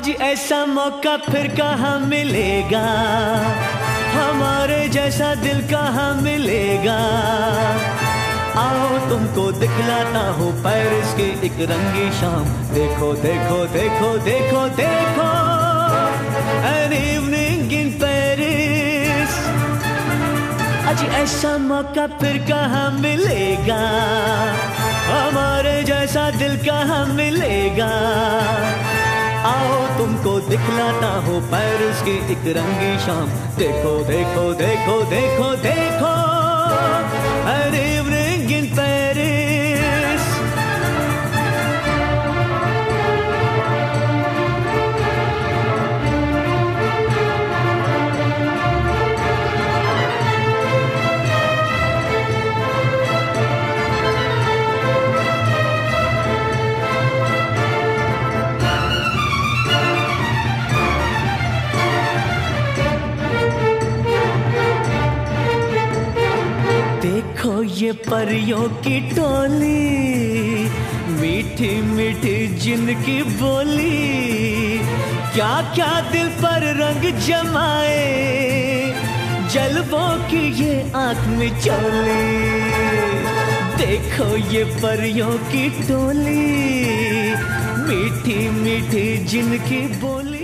आज ऐसा मौका फिर कहाँ मिलेगा? हमारे जैसा दिल कहाँ मिलेगा? आओ तुमको दिखलाता हूँ, पेरिस की एक रंगी शाम। देखो देखो देखो देखो देखो एन इवनिंग इन पेरिस आज ऐसा मौका फिर कहाँ मिलेगा? हमारे जैसा दिल कहाँ मिलेगा? दिखलाता हो पेरिस की एक रंगी शाम। देखो देखो देखो देखो देखो अरे देखो ये परियों की टोली, मीठी मीठी जिनकी बोली क्या क्या दिल पर रंग जमाए, जलवों की ये आँख में चोली देखो ये परियों की टोली, मीठी मीठी जिनकी बोली।